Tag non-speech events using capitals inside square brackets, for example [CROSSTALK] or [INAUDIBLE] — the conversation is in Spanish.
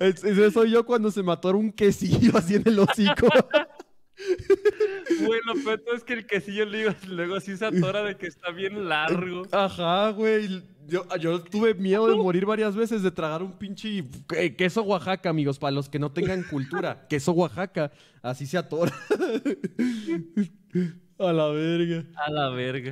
Ese soy yo cuando se mató un quesillo así en el hocico. Bueno, pero es que el quesillo luego sí se atora de que está bien largo. Ajá, güey. Yo, yo tuve miedo de morir varias veces de tragar un pinche eh, queso Oaxaca, amigos, para los que no tengan cultura. queso Oaxaca, así se atora. [LAUGHS] A la verga. A la verga.